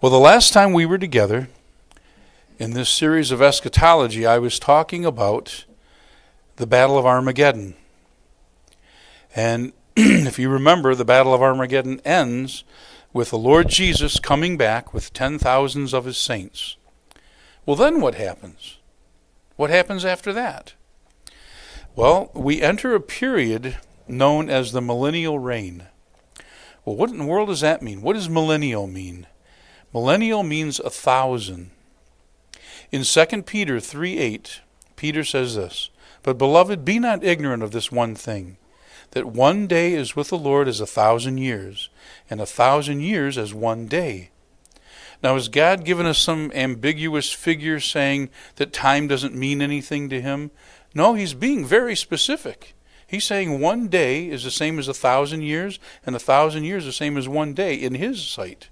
Well, the last time we were together in this series of eschatology, I was talking about the Battle of Armageddon. And if you remember, the Battle of Armageddon ends with the Lord Jesus coming back with ten thousands of his saints. Well, then what happens? What happens after that? Well, we enter a period known as the millennial reign. Well, what in the world does that mean? What does millennial mean? Millennial means a thousand. In 2 Peter 3 8, Peter says this But, beloved, be not ignorant of this one thing, that one day is with the Lord as a thousand years, and a thousand years as one day. Now, has God given us some ambiguous figure saying that time doesn't mean anything to him? No, he's being very specific. He's saying one day is the same as a thousand years, and a thousand years the same as one day in his sight.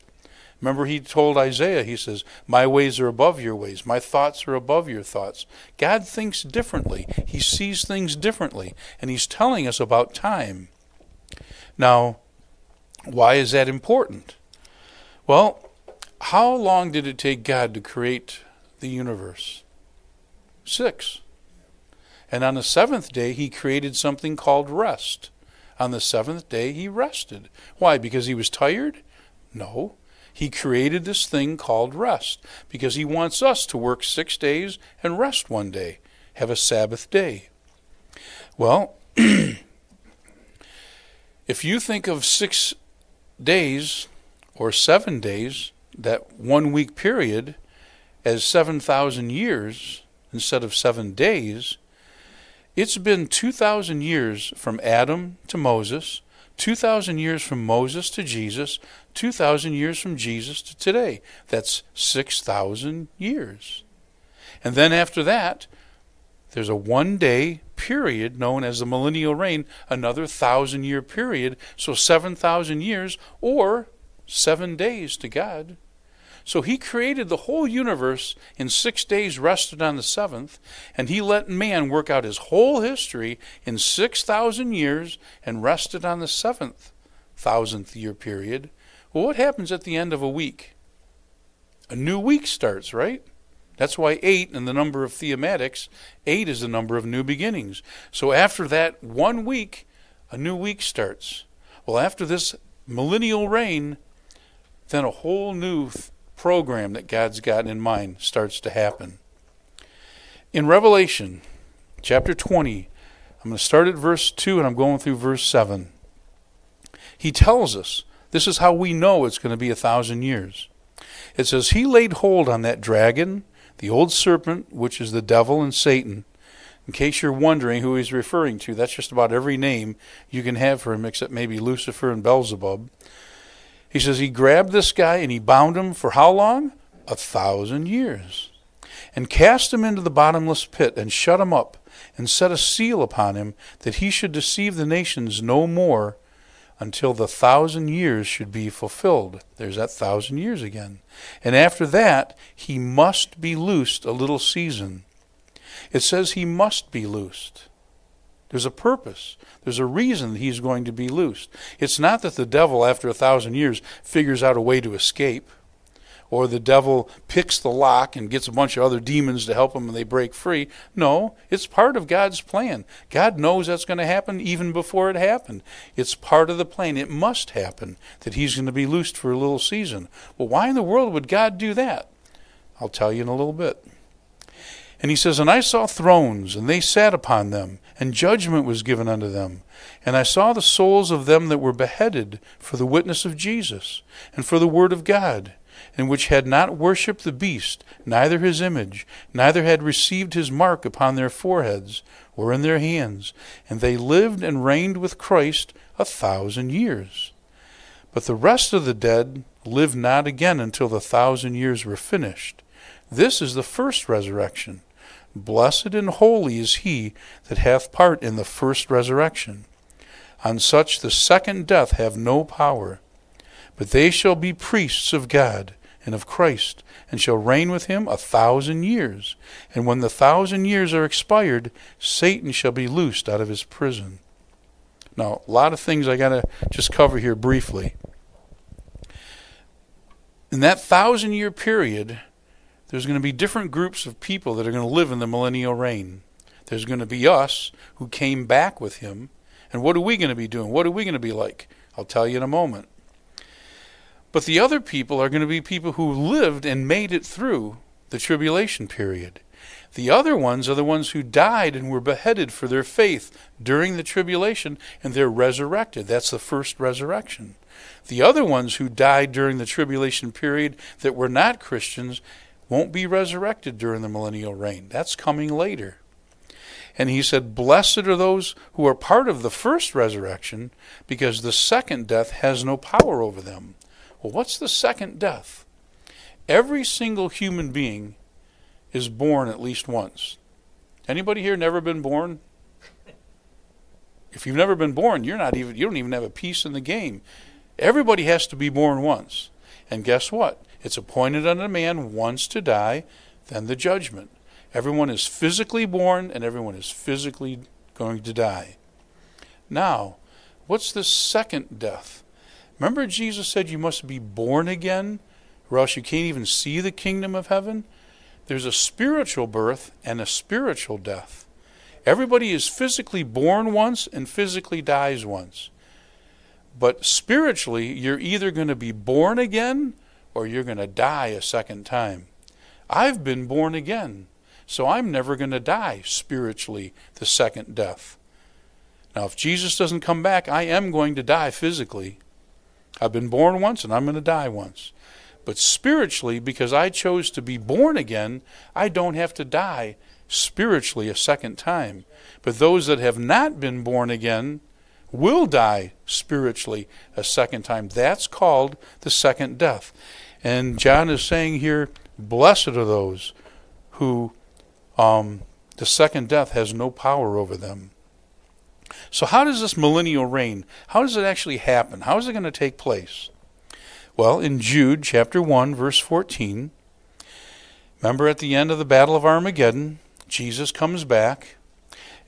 Remember, he told Isaiah, he says, My ways are above your ways, my thoughts are above your thoughts. God thinks differently, he sees things differently, and he's telling us about time. Now, why is that important? Well, how long did it take God to create the universe? Six. And on the seventh day, he created something called rest. On the seventh day, he rested. Why? Because he was tired? No. He created this thing called rest because he wants us to work six days and rest one day, have a Sabbath day. Well, if you think of six days or seven days, that one week period, as 7,000 years instead of seven days, it's been 2,000 years from Adam to Moses, 2,000 years from Moses to Jesus, 2,000 years from Jesus to today. That's 6,000 years. And then after that, there's a one day period known as the millennial reign, another thousand year period, so 7,000 years or seven days to God. So he created the whole universe in six days, rested on the seventh, and he let man work out his whole history in 6,000 years and rested on the seventh thousandth year period. Well, what happens at the end of a week? A new week starts, right? That's why eight in the number of thematics, eight is the number of new beginnings. So after that one week, a new week starts. Well, after this millennial reign, then a whole new program that God's got in mind starts to happen. In Revelation chapter 20, I'm going to start at verse 2 and I'm going through verse 7. He tells us this is how we know it's going to be a thousand years. It says, He laid hold on that dragon, the old serpent, which is the devil and Satan. In case you're wondering who he's referring to, that's just about every name you can have for him except maybe Lucifer and Beelzebub. He says he grabbed this guy and he bound him for how long? A thousand years. And cast him into the bottomless pit and shut him up and set a seal upon him that he should deceive the nations no more until the thousand years should be fulfilled. There's that thousand years again. And after that, he must be loosed a little season. It says he must be loosed. There's a purpose. There's a reason that he's going to be loosed. It's not that the devil, after a thousand years, figures out a way to escape, or the devil picks the lock and gets a bunch of other demons to help him and they break free. No, it's part of God's plan. God knows that's going to happen even before it happened. It's part of the plan. It must happen that he's going to be loosed for a little season. Well, why in the world would God do that? I'll tell you in a little bit. And he says, And I saw thrones, and they sat upon them, and judgment was given unto them. And I saw the souls of them that were beheaded for the witness of Jesus, and for the word of God, and which had not worshipped the beast, neither his image, neither had received his mark upon their foreheads or in their hands. And they lived and reigned with Christ a thousand years. But the rest of the dead lived not again until the thousand years were finished. This is the first resurrection. Blessed and holy is he that hath part in the first resurrection. On such the second death have no power, but they shall be priests of God and of Christ, and shall reign with him a thousand years. And when the thousand years are expired, Satan shall be loosed out of his prison. Now, a lot of things I got to just cover here briefly. in that thousand year period, there's going to be different groups of people that are going to live in the millennial reign. There's going to be us who came back with him. And what are we going to be doing? What are we going to be like? I'll tell you in a moment. But the other people are going to be people who lived and made it through the tribulation period. The other ones are the ones who died and were beheaded for their faith during the tribulation, and they're resurrected. That's the first resurrection. The other ones who died during the tribulation period that were not Christians won't be resurrected during the millennial reign. That's coming later. And he said, Blessed are those who are part of the first resurrection, because the second death has no power over them. Well, what's the second death? Every single human being is born at least once. Anybody here never been born? If you've never been born, you're not even you don't even have a piece in the game. Everybody has to be born once. And guess what? It's appointed unto man once to die, then the judgment. Everyone is physically born and everyone is physically going to die. Now, what's the second death? Remember, Jesus said you must be born again, or else you can't even see the kingdom of heaven? There's a spiritual birth and a spiritual death. Everybody is physically born once and physically dies once. But spiritually, you're either going to be born again or you're going to die a second time. I've been born again. So I'm never going to die spiritually the second death. Now, if Jesus doesn't come back, I am going to die physically. I've been born once and I'm going to die once. But spiritually, because I chose to be born again, I don't have to die spiritually a second time. But those that have not been born again will die spiritually a second time. That's called the second death. And John is saying here, blessed are those who um, the second death has no power over them. So, how does this millennial reign? How does it actually happen? How is it going to take place? Well, in Jude chapter 1, verse 14, remember at the end of the Battle of Armageddon, Jesus comes back,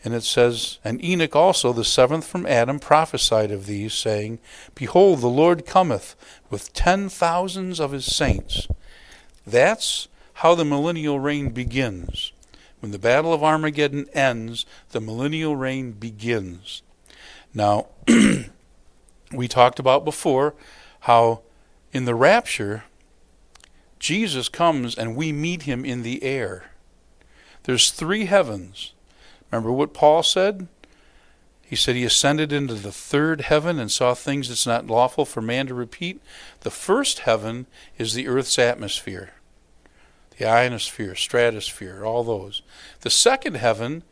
and it says, And Enoch also, the seventh from Adam, prophesied of these, saying, Behold, the Lord cometh with ten thousands of his saints. That's how the millennial reign begins. When the Battle of Armageddon ends, the millennial reign begins. Now, we talked about before how in the rapture, Jesus comes and we meet him in the air. There's three heavens. Remember what Paul said? He said he ascended into the third heaven and saw things that's not lawful for man to repeat. The first heaven is the earth's atmosphere the ionosphere, stratosphere, all those. The second heaven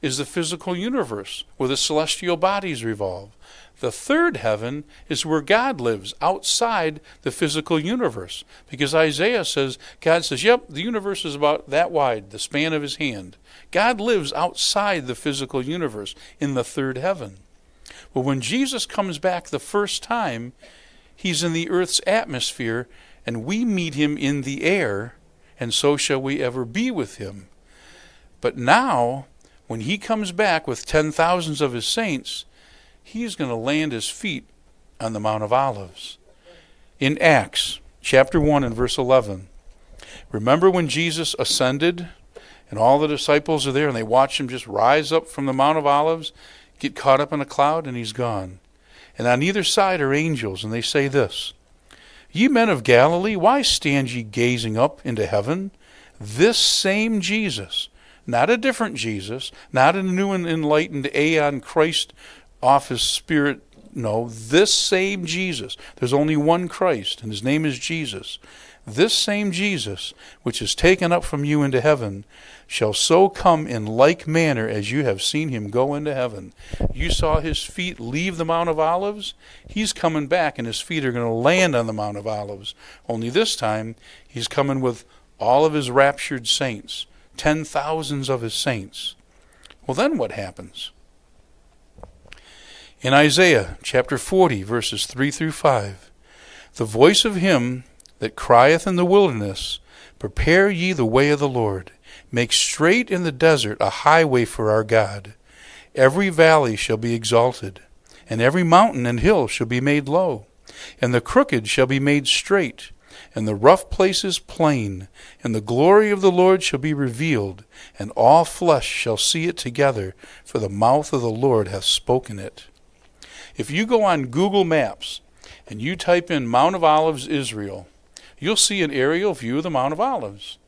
is the physical universe where the celestial bodies revolve. The third heaven is where God lives outside the physical universe. Because Isaiah says, God says, yep, the universe is about that wide, the span of his hand. God lives outside the physical universe in the third heaven. But when Jesus comes back the first time, he's in the earth's atmosphere, and we meet him in the air and so shall we ever be with him. But now, when he comes back with ten thousands of his saints, he's going to land his feet on the Mount of Olives. In Acts chapter 1 and verse 11, remember when Jesus ascended and all the disciples are there and they watch him just rise up from the Mount of Olives, get caught up in a cloud, and he's gone. And on either side are angels, and they say this Ye men of Galilee, why stand ye gazing up into heaven? This same Jesus, not a different Jesus, not a new and enlightened aeon Christ off his spirit. No, this same Jesus. There's only one Christ, and his name is Jesus. This same Jesus, which is taken up from you into heaven, shall so come in like manner as you have seen him go into heaven. You saw his feet leave the Mount of Olives. He's coming back, and his feet are going to land on the Mount of Olives. Only this time, he's coming with all of his raptured saints, ten thousands of his saints. Well, then what happens? In Isaiah chapter 40, verses 3 through 5, the voice of him that crieth in the wilderness, Prepare ye the way of the Lord Make straight in the desert a highway for our God. Every valley shall be exalted, and every mountain and hill shall be made low, and the crooked shall be made straight, and the rough places plain, and the glory of the Lord shall be revealed, and all flesh shall see it together, for the mouth of the Lord hath spoken it. If you go on Google Maps and you type in Mount of Olives, Israel, you'll see an aerial view of the Mount of Olives.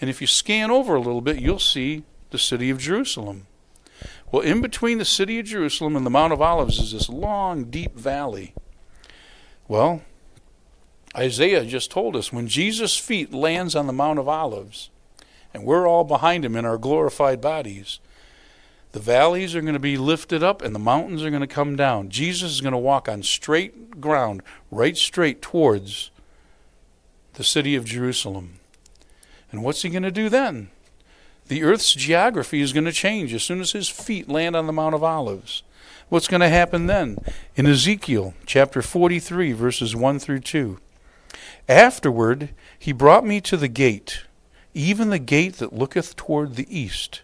And if you scan over a little bit, you'll see the city of Jerusalem. Well, in between the city of Jerusalem and the Mount of Olives is this long, deep valley. Well, Isaiah just told us when Jesus' feet lands on the Mount of Olives, and we're all behind him in our glorified bodies, the valleys are going to be lifted up and the mountains are going to come down. Jesus is going to walk on straight ground, right straight towards the city of Jerusalem. And what's he going to do then? The earth's geography is going to change as soon as his feet land on the Mount of Olives. What's going to happen then? In Ezekiel chapter 43, verses 1 through 2. Afterward, he brought me to the gate, even the gate that looketh toward the east.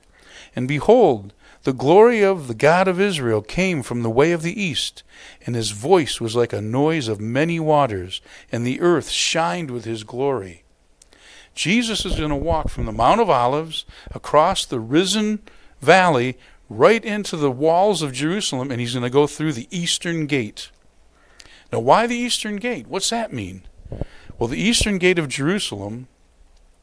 And behold, the glory of the God of Israel came from the way of the east, and his voice was like a noise of many waters, and the earth shined with his glory. Jesus is going to walk from the Mount of Olives across the risen valley right into the walls of Jerusalem, and he's going to go through the eastern gate. Now, why the eastern gate? What's that mean? Well, the eastern gate of Jerusalem,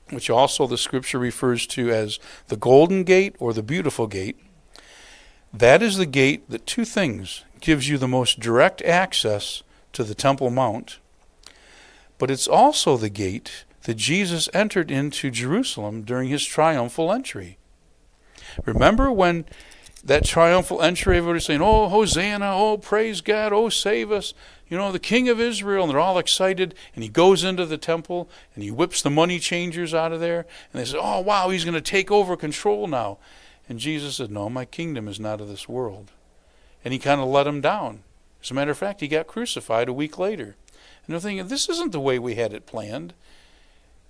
which also the scripture refers to as the golden gate or the beautiful gate, that is the gate that two things gives you the most direct access to the Temple Mount, but it's also the gate that Jesus entered into Jerusalem during his triumphal entry. Remember when that triumphal entry, everybody's saying, Oh, Hosanna, oh, praise God, oh, save us, you know, the King of Israel, and they're all excited, and he goes into the temple and he whips the money changers out of there, and they say, Oh, wow, he's going to take over control now. And Jesus said, No, my kingdom is not of this world. And he kind of let him down. As a matter of fact, he got crucified a week later. And they're thinking, This isn't the way we had it planned.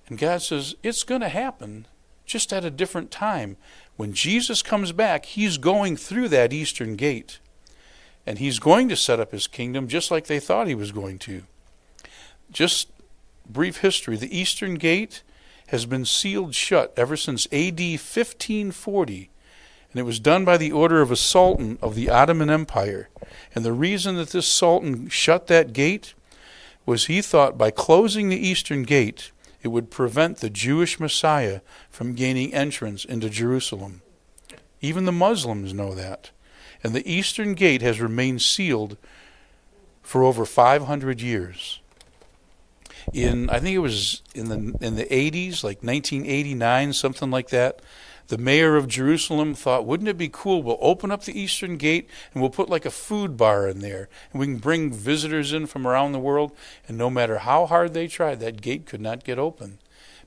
And God says, It's going to happen just at a different time. When Jesus comes back, he's going through that eastern gate. And he's going to set up his kingdom just like they thought he was going to. Just brief history the eastern gate has been sealed shut ever since AD 1540 and it was done by the order of a sultan of the Ottoman Empire. And the reason that this sultan shut that gate was he thought by closing the eastern gate, it would prevent the Jewish Messiah from gaining entrance into Jerusalem. Even the Muslims know that. And the eastern gate has remained sealed for over 500 years. In I think it was in the in the 80s, like 1989, something like that the mayor of Jerusalem thought, wouldn't it be cool? We'll open up the eastern gate and we'll put like a food bar in there. And we can bring visitors in from around the world. And no matter how hard they tried, that gate could not get open.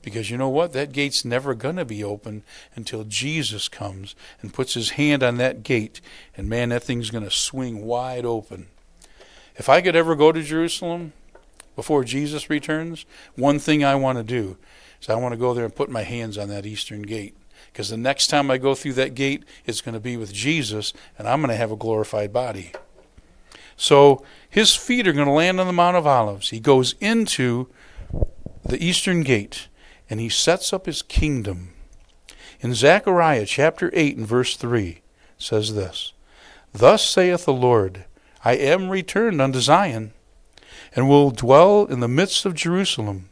Because you know what? That gate's never going to be open until Jesus comes and puts his hand on that gate. And man, that thing's going to swing wide open. If I could ever go to Jerusalem before Jesus returns, one thing I want to do is I want to go there and put my hands on that eastern gate because the next time I go through that gate, it's going to be with Jesus, and I'm going to have a glorified body. So his feet are going to land on the Mount of Olives. He goes into the eastern gate, and he sets up his kingdom. In Zechariah chapter 8 and verse 3 says this Thus saith the Lord, I am returned unto Zion, and will dwell in the midst of Jerusalem,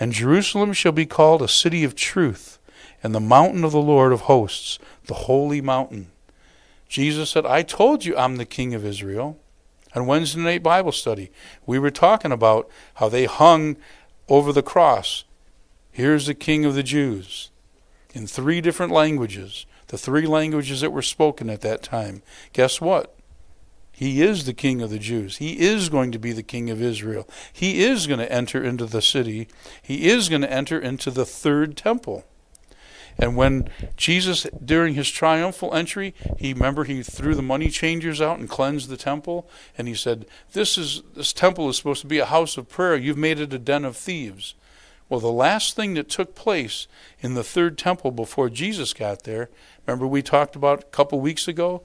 and Jerusalem shall be called a city of truth and the mountain of the Lord of hosts, the holy mountain. Jesus said, I told you I'm the king of Israel. On Wednesday night Bible study, we were talking about how they hung over the cross. Here's the king of the Jews in three different languages, the three languages that were spoken at that time. Guess what? He is the king of the Jews. He is going to be the king of Israel. He is going to enter into the city. He is going to enter into the third temple. And when Jesus, during his triumphal entry, he remember he threw the money changers out and cleansed the temple, and he said, "This is this temple is supposed to be a house of prayer. You've made it a den of thieves." Well, the last thing that took place in the third temple before Jesus got there, remember we talked about a couple weeks ago,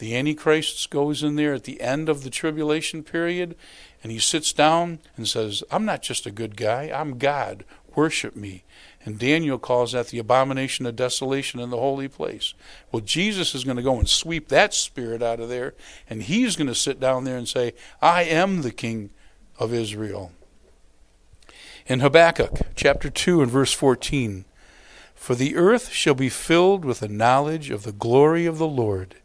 The Antichrist goes in there at the end of the tribulation period and he sits down and says, I'm not just a good guy, I'm God. Worship me. And Daniel calls that the abomination of desolation in the holy place. Well, Jesus is going to go and sweep that spirit out of there, and he's going to sit down there and say, I am the king of Israel. In Habakkuk chapter 2 and verse 14, For the earth shall be filled with the knowledge of the glory of the Lord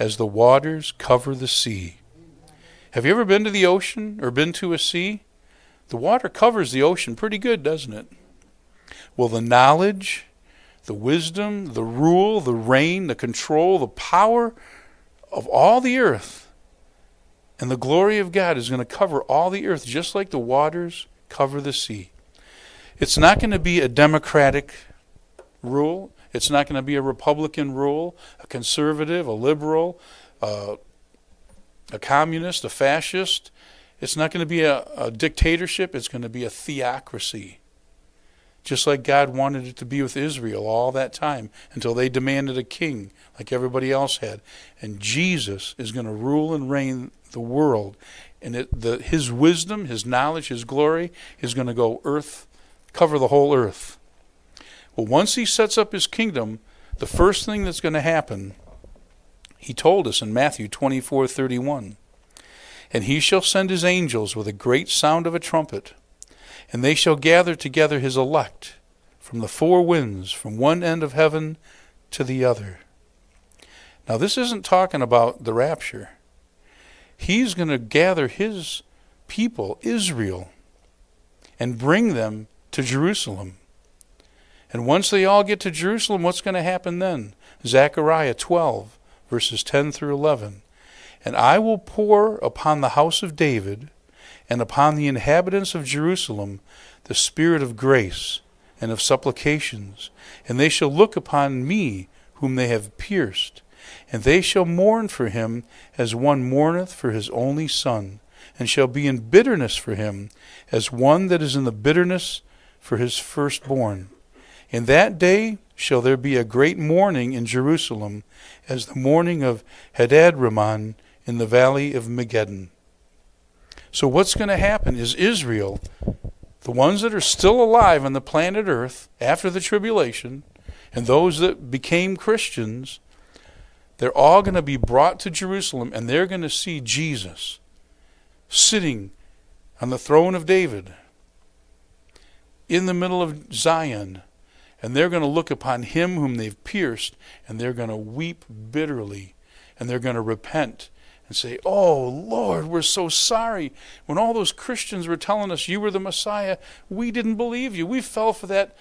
as the waters cover the sea. Have you ever been to the ocean or been to a sea? The water covers the ocean pretty good, doesn't it? Well, the knowledge, the wisdom, the rule, the reign, the control, the power of all the earth and the glory of God is going to cover all the earth just like the waters cover the sea. It's not going to be a democratic rule. It's not going to be a Republican rule, a conservative, a liberal, uh, a communist, a fascist. It's not going to be a, a dictatorship. It's going to be a theocracy. Just like God wanted it to be with Israel all that time until they demanded a king like everybody else had. And Jesus is going to rule and reign the world. And it, the, his wisdom, his knowledge, his glory is going to go earth, cover the whole earth. Well, once he sets up his kingdom, the first thing that's going to happen, he told us in Matthew 24 31. And he shall send his angels with a great sound of a trumpet, and they shall gather together his elect from the four winds, from one end of heaven to the other. Now, this isn't talking about the rapture. He's going to gather his people, Israel, and bring them to Jerusalem. And once they all get to Jerusalem, what's going to happen then? Zechariah 12, verses 10 through 11. And I will pour upon the house of David and upon the inhabitants of Jerusalem the spirit of grace and of supplications, and they shall look upon me whom they have pierced, and they shall mourn for him as one mourneth for his only son, and shall be in bitterness for him as one that is in the bitterness for his firstborn. In that day shall there be a great mourning in Jerusalem, as the mourning of Hadad in the valley of Megiddon. So, what's going to happen is Israel, the ones that are still alive on the planet Earth after the tribulation, and those that became Christians, they're all going to be brought to Jerusalem and they're going to see Jesus sitting on the throne of David in the middle of Zion and they're going to look upon him whom they've pierced, and they're going to weep bitterly, and they're going to repent and say, Oh, Lord, we're so sorry. When all those Christians were telling us you were the Messiah, we didn't believe you. We fell for that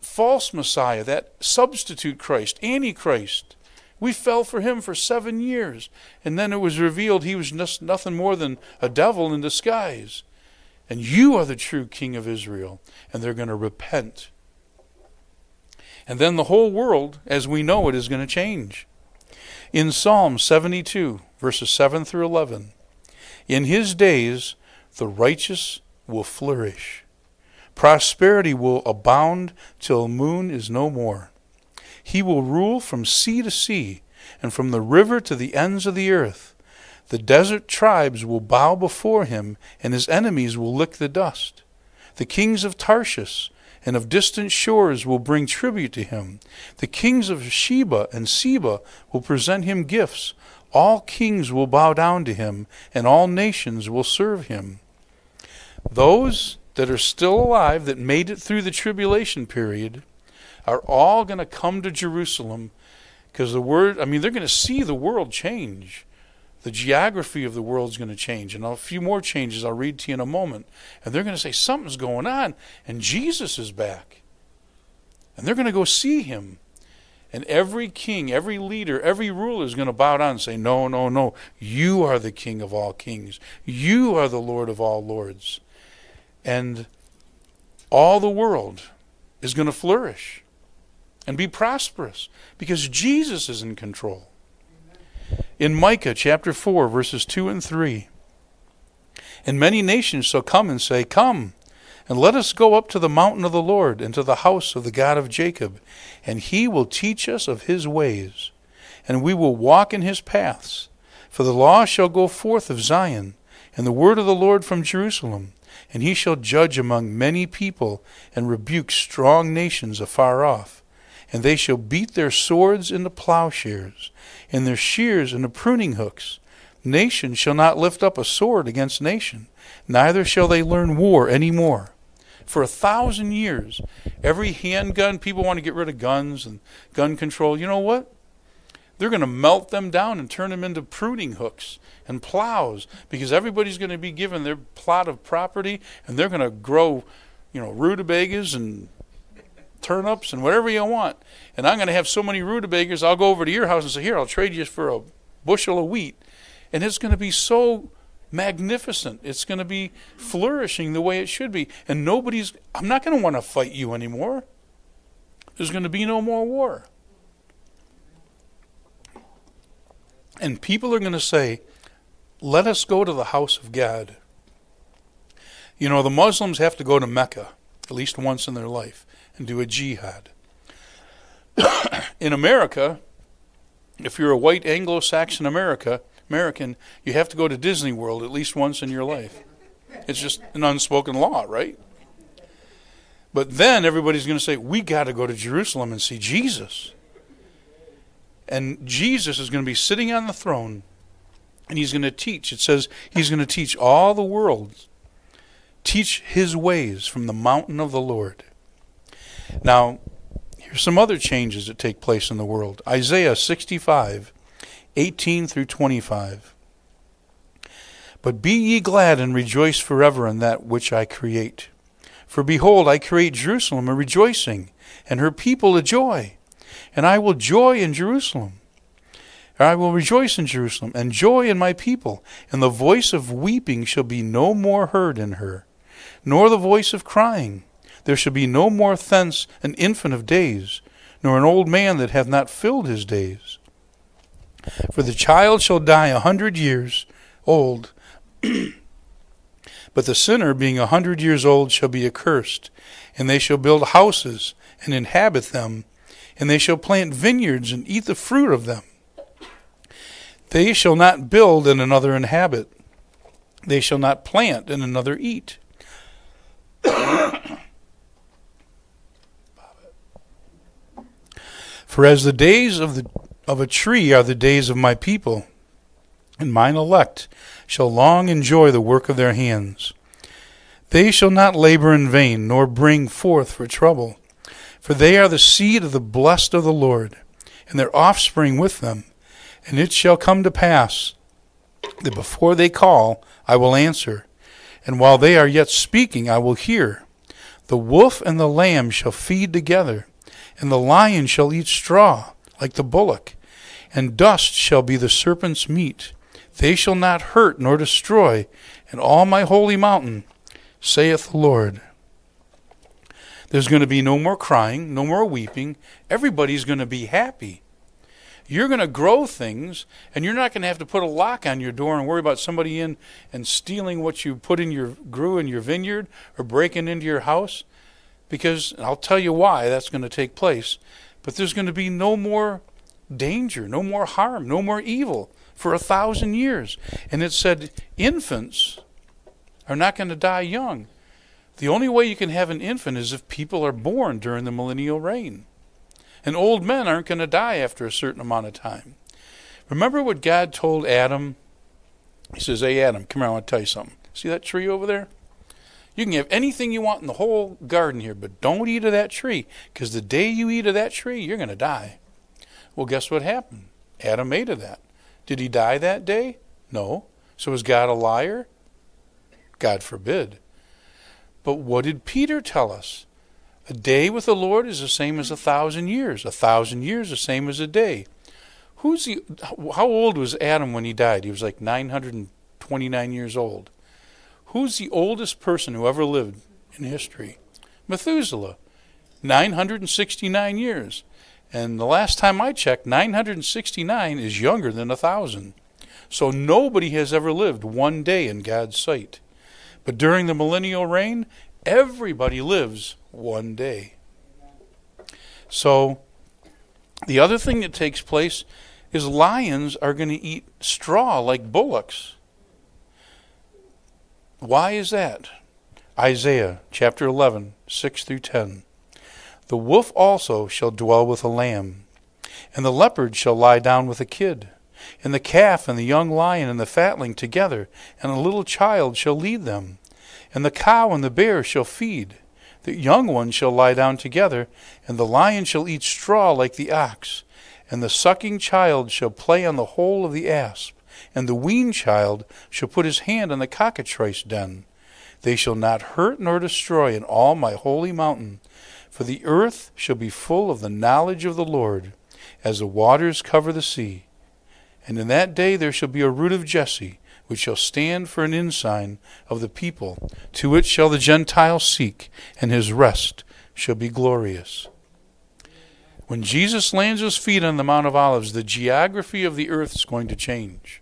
false Messiah, that substitute Christ, Antichrist. We fell for him for seven years, and then it was revealed he was just nothing more than a devil in disguise. And you are the true King of Israel. And they're going to repent and then the whole world, as we know it, is going to change. In Psalm 72, verses 7 through 11, in his days the righteous will flourish. Prosperity will abound till moon is no more. He will rule from sea to sea, and from the river to the ends of the earth. The desert tribes will bow before him, and his enemies will lick the dust. The kings of Tarshish and of distant shores will bring tribute to him. The kings of Sheba and Seba will present him gifts. All kings will bow down to him, and all nations will serve him. Those that are still alive, that made it through the tribulation period, are all going to come to Jerusalem because the word, I mean, they're going to see the world change the geography of the world is going to change. And a few more changes I'll read to you in a moment. And they're going to say, something's going on, and Jesus is back. And they're going to go see him. And every king, every leader, every ruler is going to bow down and say, No, no, no. You are the king of all kings. You are the Lord of all lords. And all the world is going to flourish and be prosperous because Jesus is in control in Micah chapter 4, verses 2 and 3. And many nations shall come and say, Come, and let us go up to the mountain of the Lord, and to the house of the God of Jacob, and he will teach us of his ways, and we will walk in his paths. For the law shall go forth of Zion, and the word of the Lord from Jerusalem. And he shall judge among many people, and rebuke strong nations afar off. And they shall beat their swords into plowshares, and their shears into pruning hooks. Nation shall not lift up a sword against nation, neither shall they learn war any more. For a thousand years, every handgun, people want to get rid of guns and gun control. You know what? They're going to melt them down and turn them into pruning hooks and plows because everybody's going to be given their plot of property and they're going to grow, you know, rutabagas and turnips and whatever you want. And I'm going to have so many rutabagas, I'll go over to your house and say, Here, I'll trade you for a bushel of wheat. And it's going to be so magnificent. It's going to be flourishing the way it should be. And nobody's, I'm not going to want to fight you anymore. There's going to be no more war. And people are going to say, let us go to the house of God. You know, the Muslims have to go to Mecca at least once in their life and do a jihad. in America, if you're a white Anglo Saxon America, American, you have to go to Disney World at least once in your life. It's just an unspoken law, right? But then everybody's going to say, we got to go to Jerusalem and see Jesus. And Jesus is going to be sitting on the throne and he's going to teach. It says he's going to teach all the world, teach his ways from the mountain of the Lord. Now, here's some other changes that take place in the world Isaiah 65 18 through 25. But be ye glad and rejoice forever in that which I create. For behold, I create Jerusalem a rejoicing, and her people a joy. And I will joy in Jerusalem. I will rejoice in Jerusalem, and joy in my people, and the voice of weeping shall be no more heard in her, nor the voice of crying. There shall be no more thence an infant of days, nor an old man that hath not filled his days. For the child shall die a hundred years old, but the sinner, being a hundred years old, shall be accursed. And they shall build houses and inhabit them, and they shall plant vineyards and eat the fruit of them. They shall not build and another inhabit. They shall not plant and another eat. For as the days of the of a tree are the days of my people, and mine elect shall long enjoy the work of their hands. They shall not labor in vain, nor bring forth for trouble, for they are the seed of the blessed of the Lord, and their offspring with them. And it shall come to pass that before they call, I will answer, and while they are yet speaking, I will hear. The wolf and the lamb shall feed together, and the lion shall eat straw like the bullock, and dust shall be the serpent's meat. They shall not hurt nor destroy in all my holy mountain, saith the Lord. There's going to be no more crying, no more weeping. Everybody's going to be happy. You're going to grow things, and you're not going to have to put a lock on your door and worry about somebody in and stealing what you put in your grew in your vineyard or breaking into your house. Because I'll tell you why that's going to take place. But there's going to be no more danger, no more harm, no more evil for a thousand years. And it said infants are not going to die young. The only way you can have an infant is if people are born during the millennial reign. And old men aren't going to die after a certain amount of time. Remember what God told Adam? He says, Hey, Adam, come here, I want to tell you something. See that tree over there? You can have anything you want in the whole garden here, but don't eat of that tree, because the day you eat of that tree, you're going to die. Well, guess what happened? Adam ate of that. Did he die that day? No. So is God a liar? God forbid. But what did Peter tell us? A day with the Lord is the same as a thousand years. A thousand years the same as a day. Who's the? How old was Adam when he died? He was like 929 years old. Who's the oldest person who ever lived in history? Methuselah, 969 years. And the last time I checked, 969 is younger than a thousand. So nobody has ever lived one day in God's sight. But during the millennial reign, everybody lives one day. So the other thing that takes place is lions are going to eat straw like bullocks. Why is that? Isaiah chapter 11, 6 through 10. The wolf also shall dwell with a lamb, and the leopard shall lie down with a kid, and the calf and the young lion and the fatling together, and a little child shall lead them. And the cow and the bear shall feed. The young ones shall lie down together, and the lion shall eat straw like the ox, and the sucking child shall play on the hole of the asp, and the weaned child shall put his hand on the cockatrice den. They shall not hurt nor destroy in all my holy mountain, for the earth shall be full of the knowledge of the Lord, as the waters cover the sea. And in that day there shall be a root of Jesse, which shall stand for an ensign of the people. To it shall the Gentiles seek, and his rest shall be glorious. When Jesus lands his feet on the Mount of Olives, the geography of the earth is going to change.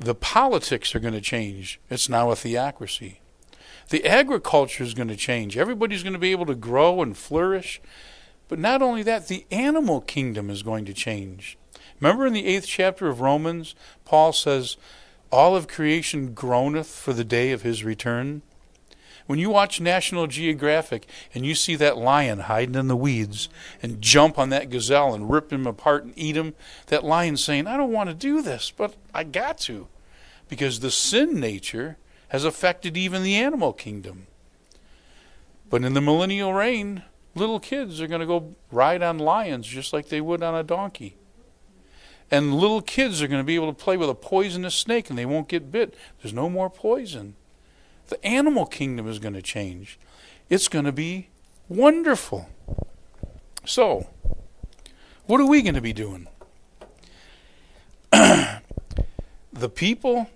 The politics are going to change. It's now a theocracy. The agriculture is going to change. Everybody's going to be able to grow and flourish. But not only that, the animal kingdom is going to change. Remember in the eighth chapter of Romans, Paul says, All of creation groaneth for the day of his return. When you watch National Geographic and you see that lion hiding in the weeds and jump on that gazelle and rip him apart and eat him, that lion's saying, I don't want to do this, but I got to. Because the sin nature has affected even the animal kingdom. But in the millennial reign, little kids are going to go ride on lions just like they would on a donkey. And little kids are going to be able to play with a poisonous snake and they won't get bit. There's no more poison. The animal kingdom is going to change. It's going to be wonderful. So, what are we going to be doing? the people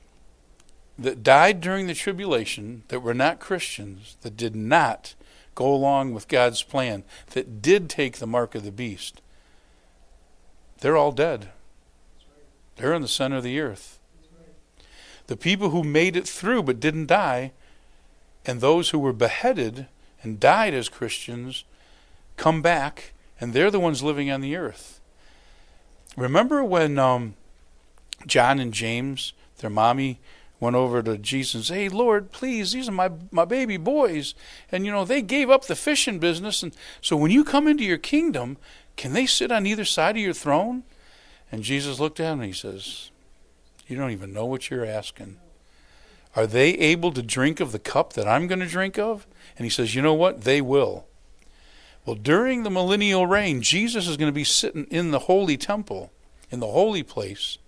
that died during the tribulation that were not Christians, that did not go along with God's plan, that did take the mark of the beast, they're all dead. They're in the center of the earth. The people who made it through but didn't die, and those who were beheaded and died as Christians, come back, and they're the ones living on the earth. Remember when um, John and James, their mommy, went over to Jesus and said, Hey, Lord, please, these are my, my baby boys. And, you know, they gave up the fishing business. And so when you come into your kingdom, can they sit on either side of your throne? And Jesus looked at him and he says, You don't even know what you're asking. Are they able to drink of the cup that I'm going to drink of? And he says, You know what? They will. Well, during the millennial reign, Jesus is going to be sitting in the holy temple, in the holy place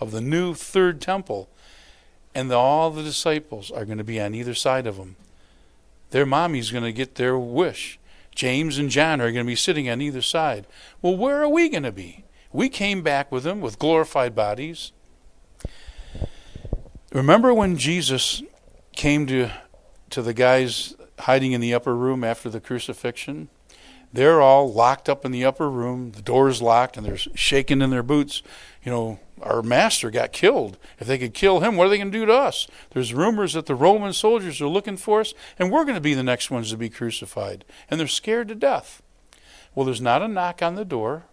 of the new third temple, and the, all the disciples are going to be on either side of him. Their mommy's going to get their wish. James and John are going to be sitting on either side. Well, where are we going to be? We came back with him with glorified bodies. Remember when Jesus came to to the guys hiding in the upper room after the crucifixion? They're all locked up in the upper room, the door's locked, and they're shaking in their boots. You know, our master got killed. If they could kill him, what are they going to do to us? There's rumors that the Roman soldiers are looking for us, and we're going to be the next ones to be crucified. And they're scared to death. Well, there's not a knock on the door.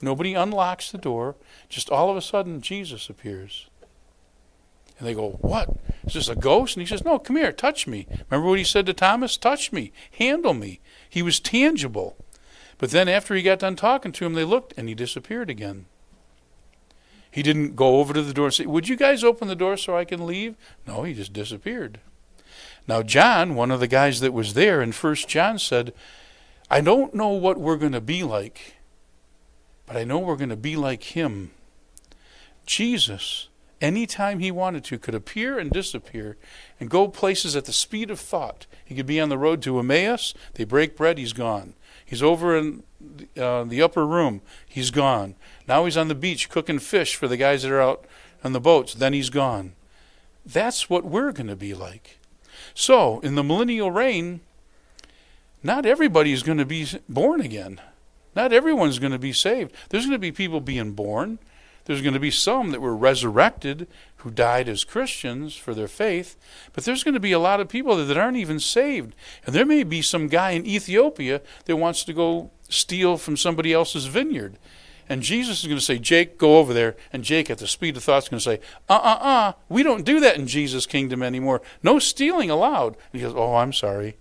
Nobody unlocks the door. Just all of a sudden, Jesus appears. And they go, What? Is this a ghost? And he says, No, come here, touch me. Remember what he said to Thomas? Touch me, handle me. He was tangible. But then after he got done talking to him, they looked and he disappeared again. He didn't go over to the door and say, Would you guys open the door so I can leave? No, he just disappeared. Now, John, one of the guys that was there in First John, said, I don't know what we're going to be like but I know we're going to be like him. Jesus, anytime he wanted to, could appear and disappear and go places at the speed of thought. He could be on the road to Emmaus, they break bread, he's gone. He's over in uh, the upper room, he's gone. Now he's on the beach cooking fish for the guys that are out on the boats, then he's gone. That's what we're going to be like. So, in the millennial reign, not everybody is going to be born again. Not everyone's going to be saved. There's going to be people being born. There's going to be some that were resurrected who died as Christians for their faith. But there's going to be a lot of people that aren't even saved. And there may be some guy in Ethiopia that wants to go steal from somebody else's vineyard. And Jesus is going to say, Jake, go over there. And Jake, at the speed of thought, is going to say, uh uh uh, we don't do that in Jesus' kingdom anymore. No stealing allowed. And he goes, oh, I'm sorry.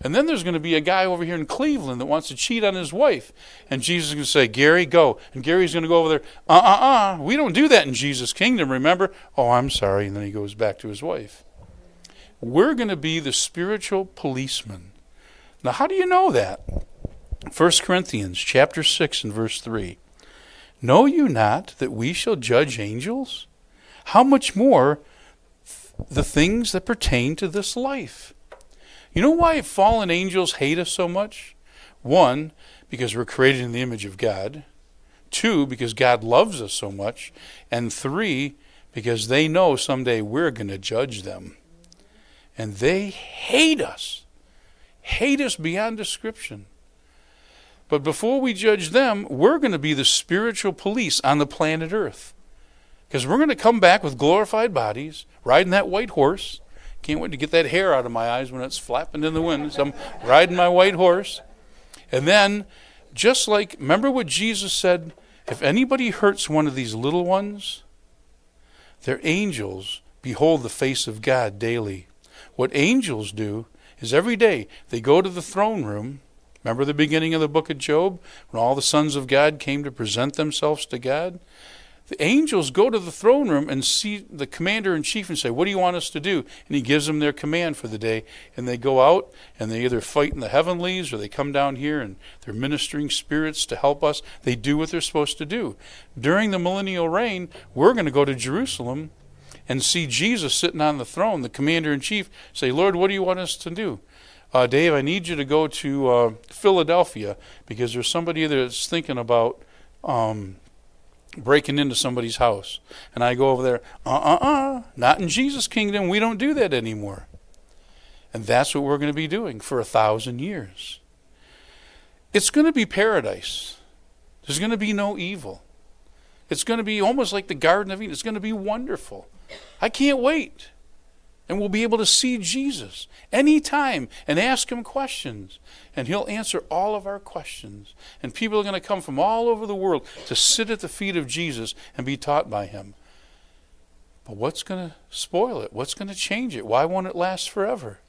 And then there's going to be a guy over here in Cleveland that wants to cheat on his wife. And Jesus is going to say, Gary, go. And Gary's going to go over there, uh uh uh, we don't do that in Jesus' kingdom, remember? Oh, I'm sorry. And then he goes back to his wife. We're going to be the spiritual policeman. Now, how do you know that? 1 Corinthians chapter 6 and verse 3. Know you not that we shall judge angels? How much more the things that pertain to this life? You know why fallen angels hate us so much? One, because we're created in the image of God. Two, because God loves us so much. And three, because they know someday we're going to judge them. And they hate us. Hate us beyond description. But before we judge them, we're going to be the spiritual police on the planet Earth. Because we're going to come back with glorified bodies, riding that white horse. Can't wait to get that hair out of my eyes when it's flapping in the wind. So I'm riding my white horse. And then, just like, remember what Jesus said? If anybody hurts one of these little ones, their angels behold the face of God daily. What angels do is every day they go to the throne room Remember the beginning of the book of Job when all the sons of God came to present themselves to God? The angels go to the throne room and see the commander in chief and say, What do you want us to do? And he gives them their command for the day. And they go out and they either fight in the heavenlies or they come down here and they're ministering spirits to help us. They do what they're supposed to do. During the millennial reign, we're going to go to Jerusalem and see Jesus sitting on the throne, the commander in chief, say, Lord, what do you want us to do? uh, Dave, I need you to go to uh, Philadelphia because there's somebody that's thinking about um, breaking into somebody's house. And I go over there, uh uh uh, not in Jesus' kingdom. We don't do that anymore. And that's what we're going to be doing for a thousand years. It's going to be paradise. There's going to be no evil. It's going to be almost like the Garden of Eden. It's going to be wonderful. I can't wait and we'll be able to see Jesus anytime and ask him questions. And he'll answer all of our questions. And people are going to come from all over the world to sit at the feet of Jesus and be taught by him. But what's going to spoil it? What's going to change it? Why won't it last forever?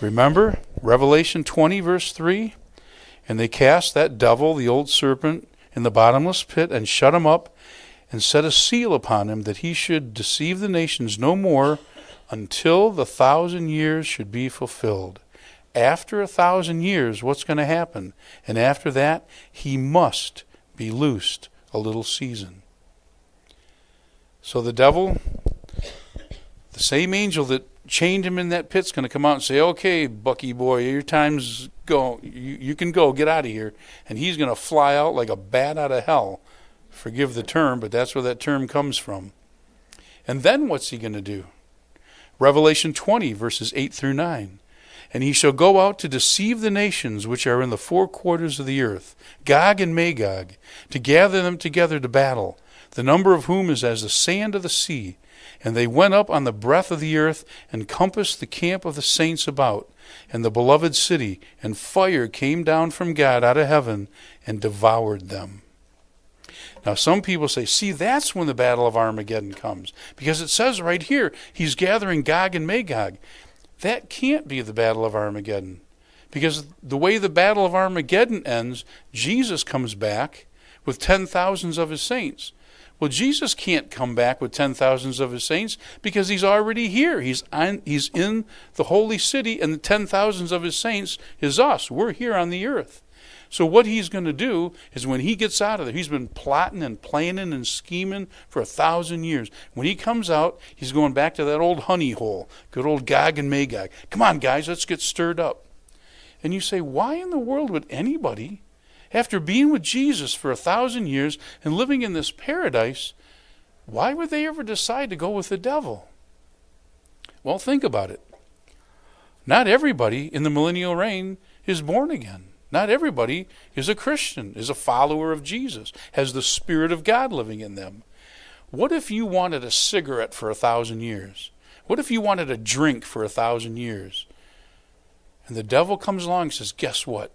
Remember Revelation 20, verse 3? And they cast that devil, the old serpent, in the bottomless pit and shut him up and set a seal upon him that he should deceive the nations no more until the thousand years should be fulfilled. After a thousand years, what's going to happen? And after that, he must be loosed a little season. So the devil, the same angel that chained him in that pit's going to come out and say, "Okay, Bucky boy, your time's go. You, you can go. Get out of here." And he's going to fly out like a bat out of hell. Forgive the term, but that's where that term comes from. And then what's he going to do? Revelation 20, verses 8 through 9. And he shall go out to deceive the nations which are in the four quarters of the earth, Gog and Magog, to gather them together to battle, the number of whom is as the sand of the sea. And they went up on the breadth of the earth, and compassed the camp of the saints about, and the beloved city, and fire came down from God out of heaven, and devoured them. Now, some people say, see, that's when the Battle of Armageddon comes. Because it says right here, he's gathering Gog and Magog. That can't be the Battle of Armageddon. Because the way the Battle of Armageddon ends, Jesus comes back with ten thousands of his saints. Well, Jesus can't come back with ten thousands of his saints because he's already here. He's on, he's in the holy city, and the ten thousands of his saints is us. We're here on the earth. So what he's going to do is when he gets out of there, he's been plotting and planning and scheming for a thousand years. When he comes out, he's going back to that old honey hole, good old Gog and Magog. Come on, guys, let's get stirred up. And you say, why in the world would anybody, after being with Jesus for a thousand years and living in this paradise, why would they ever decide to go with the devil? Well, think about it. Not everybody in the millennial reign is born again. Not everybody is a Christian, is a follower of Jesus, has the Spirit of God living in them. What if you wanted a cigarette for a thousand years? What if you wanted a drink for a thousand years? And the devil comes along and says, Guess what?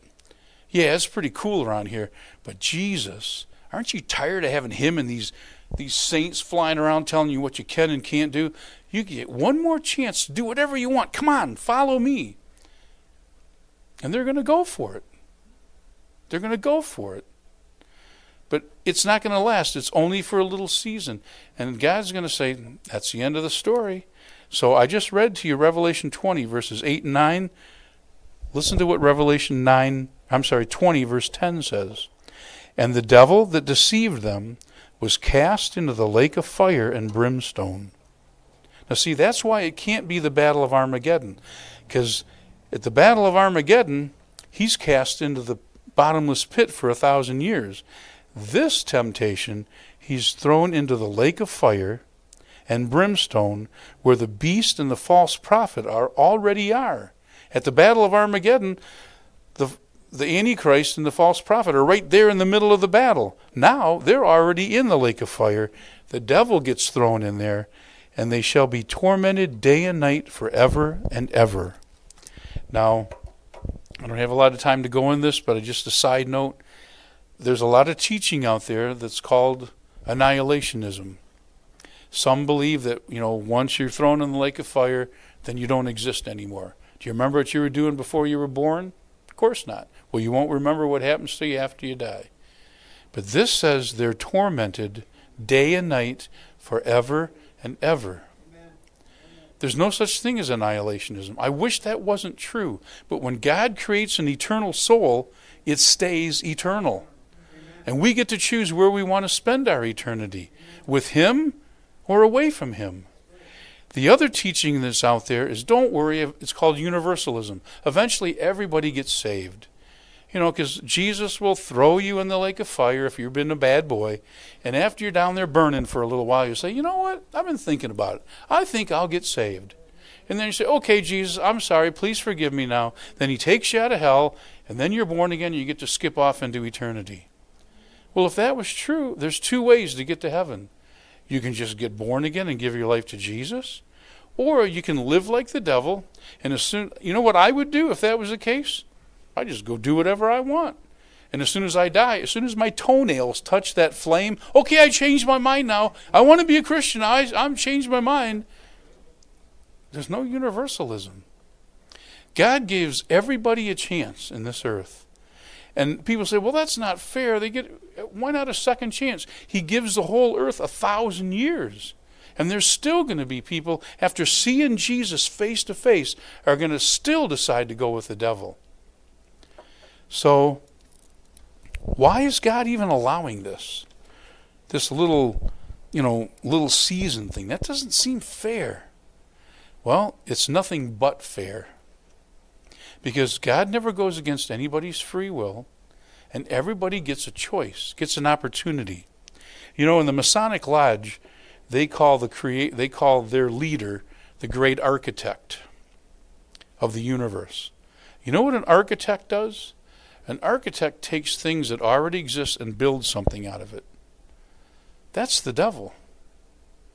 Yeah, it's pretty cool around here, but Jesus, aren't you tired of having him and these these saints flying around telling you what you can and can't do? You get one more chance to do whatever you want. Come on, follow me. And they're going to go for it. They're going to go for it. But it's not going to last. It's only for a little season. And God's going to say, that's the end of the story. So I just read to you Revelation 20, verses 8 and 9. Listen to what Revelation 9, I'm sorry, 20, verse 10 says. And the devil that deceived them was cast into the lake of fire and brimstone. Now, see, that's why it can't be the Battle of Armageddon. Because at the Battle of Armageddon, he's cast into the bottomless pit for a thousand years. This temptation, he's thrown into the lake of fire and brimstone, where the beast and the false prophet are already are. At the Battle of Armageddon, the the Antichrist and the false prophet are right there in the middle of the battle. Now they're already in the lake of fire. The devil gets thrown in there, and they shall be tormented day and night forever and ever. Now, I don't have a lot of time to go in this, but just a side note there's a lot of teaching out there that's called annihilationism. Some believe that, you know, once you're thrown in the lake of fire, then you don't exist anymore. Do you remember what you were doing before you were born? Of course not. Well, you won't remember what happens to you after you die. But this says they're tormented day and night forever and ever. There's no such thing as annihilationism. I wish that wasn't true. But when God creates an eternal soul, it stays eternal. And we get to choose where we want to spend our eternity with Him or away from Him. The other teaching that's out there is don't worry, it's called universalism. Eventually, everybody gets saved. You know, because Jesus will throw you in the lake of fire if you've been a bad boy. And after you're down there burning for a little while, you say, you know what? I've been thinking about it. I think I'll get saved. And then you say, okay, Jesus, I'm sorry. Please forgive me now. Then he takes you out of hell, and then you're born again, and you get to skip off into eternity. Well, if that was true, there's two ways to get to heaven. You can just get born again and give your life to Jesus, or you can live like the devil. And as soon, you know what I would do if that was the case? I just go do whatever I want. And as soon as I die, as soon as my toenails touch that flame, okay, I changed my mind now. I want to be a Christian. I, I'm changed my mind. There's no universalism. God gives everybody a chance in this earth. And people say, well, that's not fair. They get why not a second chance? He gives the whole earth a thousand years. And there's still going to be people, after seeing Jesus face to face, are going to still decide to go with the devil. So, why is God even allowing this? This little, you know, little season thing. That doesn't seem fair. Well, it's nothing but fair. Because God never goes against anybody's free will, and everybody gets a choice, gets an opportunity. You know, in the Masonic Lodge, they call the create they call their leader the great architect of the universe. You know what an architect does? An architect takes things that already exist and builds something out of it. That's the devil.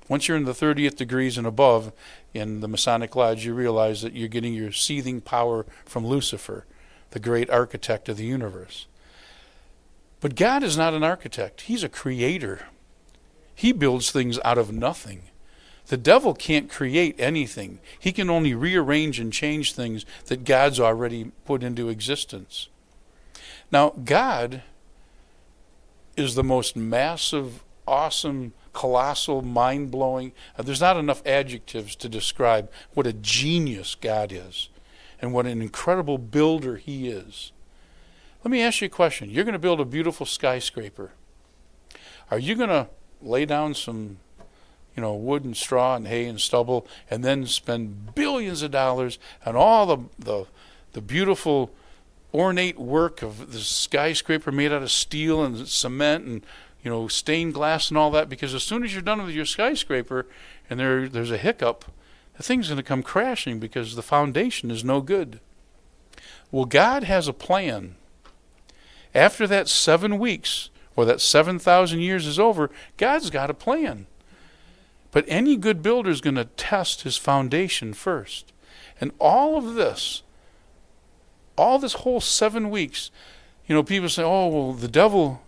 Once you're in the 30th degrees and above in the Masonic Lodge, you realize that you're getting your seething power from Lucifer, the great architect of the universe. But God is not an architect, He's a creator. He builds things out of nothing. The devil can't create anything, he can only rearrange and change things that God's already put into existence. Now, God is the most massive, awesome colossal, mind blowing. Uh, there's not enough adjectives to describe what a genius God is and what an incredible builder He is. Let me ask you a question. You're going to build a beautiful skyscraper. Are you going to lay down some, you know, wood and straw and hay and stubble and then spend billions of dollars on all the, the, the beautiful ornate work of the skyscraper made out of steel and cement and you know, stained glass and all that, because as soon as you're done with your skyscraper and there there's a hiccup, the thing's going to come crashing because the foundation is no good. Well, God has a plan. After that seven weeks, or that 7,000 years is over, God's got a plan. But any good builder is going to test his foundation first. And all of this, all this whole seven weeks, You know, people say, oh, well, the devil,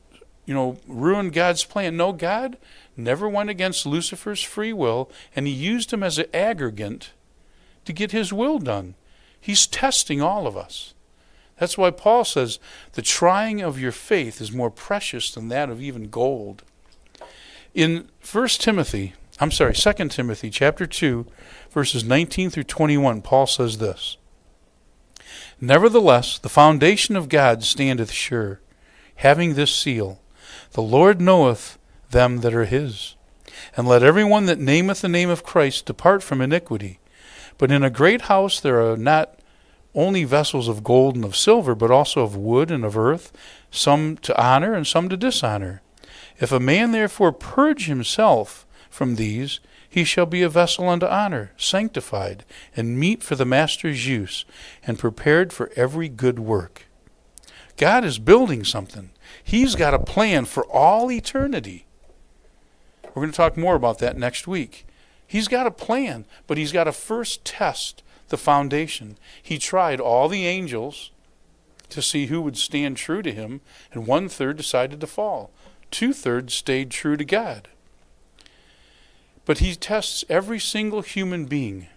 you know, ruined God's plan. No, God never went against Lucifer's free will, and he used him as an aggregate to get his will done. He's testing all of us. That's why Paul says the trying of your faith is more precious than that of even gold. In 1 Timothy, I'm sorry, 2 Timothy chapter 2, verses 19 through 21, Paul says this Nevertheless, the foundation of God standeth sure, having this seal The Lord knoweth them that are his. And let every one that nameth the name of Christ depart from iniquity. But in a great house there are not only vessels of gold and of silver, but also of wood and of earth, some to honor and some to dishonor. If a man therefore purge himself from these, he shall be a vessel unto honor, sanctified, and meet for the master's use, and prepared for every good work. God is building something. He's got a plan for all eternity. We're going to talk more about that next week. He's got a plan, but he's got to first test the foundation. He tried all the angels to see who would stand true to him, and one third decided to fall. Two thirds stayed true to God. But he tests every single human being.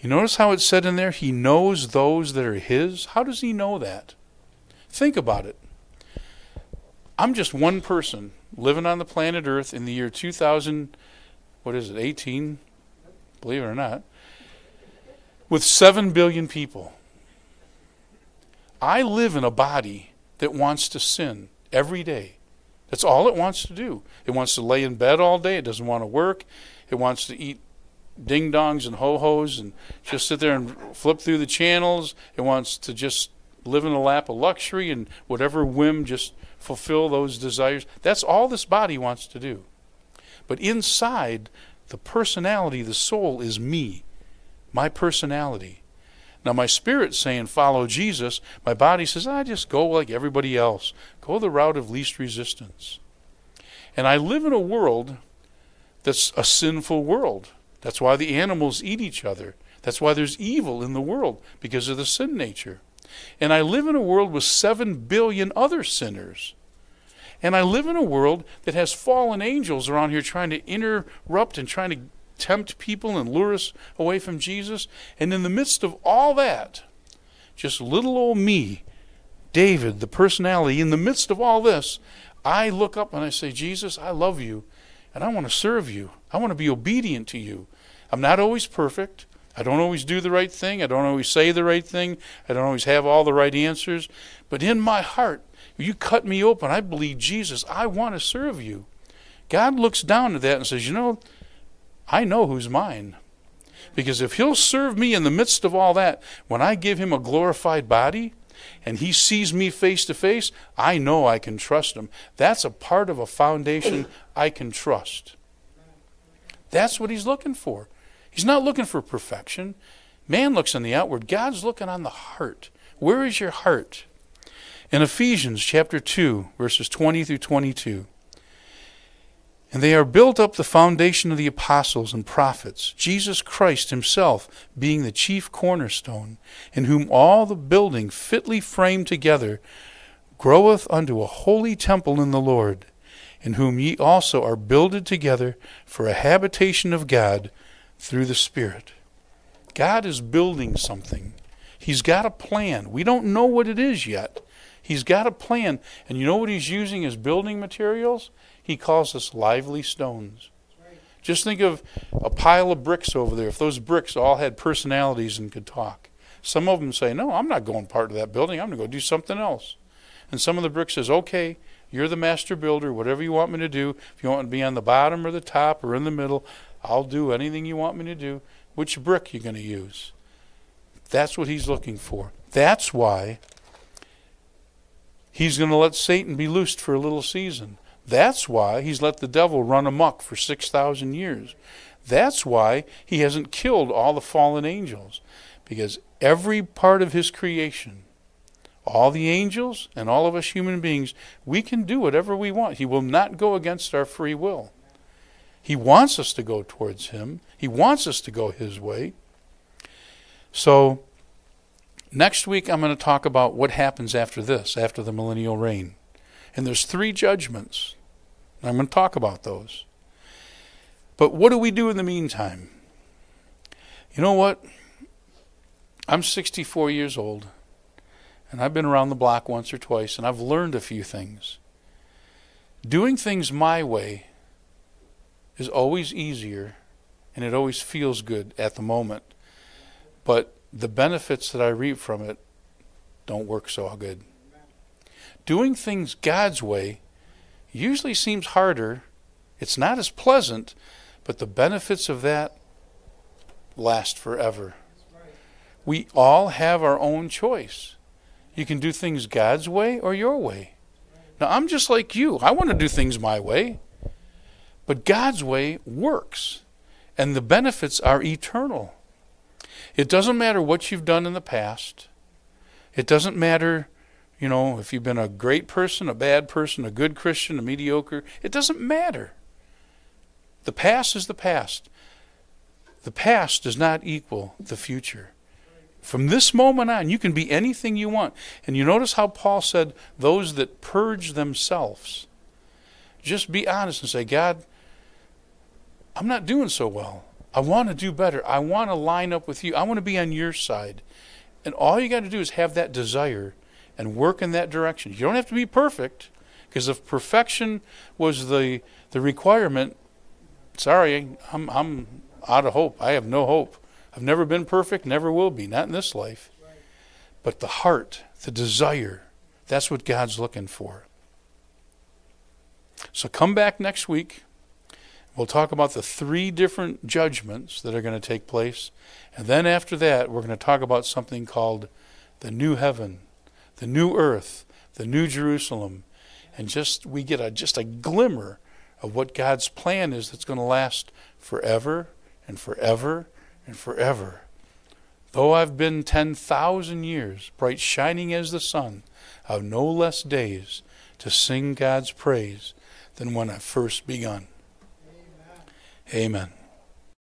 You notice how it's said in there? He knows those that are his. How does he know that? Think about it. I'm just one person living on the planet Earth in the year 2000, what is it, 18? Believe it or not with 7 billion people. I live in a body that wants to sin every day. That's all it wants to do. It wants to lay in bed all day. It doesn't want to work. It wants to eat ding dongs and ho hos and just sit there and flip through the channels. It wants to just live in a lap of luxury and whatever whim, just fulfill those desires. That's all this body wants to do. But inside, the personality, the soul is me my personality. Now, my spirit's saying, follow Jesus. My body says, I just go like everybody else. Go the route of least resistance. And I live in a world that's a sinful world. That's why the animals eat each other. That's why there's evil in the world, because of the sin nature. And I live in a world with seven billion other sinners. And I live in a world that has fallen angels around here trying to interrupt and trying to tempt people and lure us away from Jesus. And in the midst of all that, just little old me, David, the personality, in the midst of all this, I look up and I say, Jesus, I love you and I want to serve you. I want to be obedient to you. I'm not always perfect. I don't always do the right thing. I don't always say the right thing. I don't always have all the right answers. But in my heart, you cut me open. I believe Jesus. I want to serve you. God looks down at that and says, You know, I know who's mine. Because if he'll serve me in the midst of all that, when I give him a glorified body and he sees me face to face, I know I can trust him. That's a part of a foundation I can trust. That's what he's looking for. He's not looking for perfection. Man looks on the outward, God's looking on the heart. Where is your heart? In Ephesians chapter 2, verses 20 through 22. And they are built up the foundation of the apostles and prophets, Jesus Christ himself being the chief cornerstone, in whom all the building fitly framed together groweth unto a holy temple in the Lord, in whom ye also are builded together for a habitation of God through the Spirit. God is building something. He's got a plan. We don't know what it is yet. He's got a plan. And you know what he's using as building materials? He calls us lively stones. Just think of a pile of bricks over there. If those bricks all had personalities and could talk, some of them say, No, I'm not going part of that building. I'm going to go do something else. And some of the bricks says, Okay, you're the master builder. Whatever you want me to do, if you want me to be on the bottom or the top or in the middle, I'll do anything you want me to do. Which brick you going to use? That's what he's looking for. That's why he's going to let Satan be loosed for a little season. That's why he's let the devil run amok for 6,000 years. That's why he hasn't killed all the fallen angels. Because every part of his creation, all the angels and all of us human beings, we can do whatever we want. He will not go against our free will. He wants us to go towards him, he wants us to go his way. So, Next week, I'm going to talk about what happens after this, after the millennial reign. And there's three judgments. I'm going to talk about those. But what do we do in the meantime? You know what? I'm 64 years old, and I've been around the block once or twice, and I've learned a few things. Doing things my way is always easier, and it always feels good at the moment. But the benefits that I reap from it don't work so good. Doing things God's way usually seems harder. It's not as pleasant, but the benefits of that last forever. We all have our own choice. You can do things God's way or your way. Now, I'm just like you. I want to do things my way. But God's way works, and the benefits are eternal. It doesn't matter what you've done in the past. It doesn't matter, you know, if you've been a great person, a bad person, a good Christian, a mediocre. It doesn't matter. The past is the past. The past does not equal the future. From this moment on, you can be anything you want. And you notice how Paul said, those that purge themselves. Just be honest and say, God, I'm not doing so well. I want to do better. I want to line up with you. I want to be on your side. And all you got to do is have that desire and work in that direction. You don't have to be perfect, because if perfection was the the requirement, sorry, I'm I'm out of hope. I have no hope. I've never been perfect, never will be, not in this life. But the heart, the desire, that's what God's looking for. So come back next week. We'll talk about the three different judgments that are going to take place. And then after that, we're going to talk about something called the new heaven, the new earth, the new Jerusalem. And just we get a just a glimmer of what God's plan is that's going to last forever and forever and forever. Though I've been 10,000 years, bright shining as the sun, I've no less days to sing God's praise than when I first begun. Amen.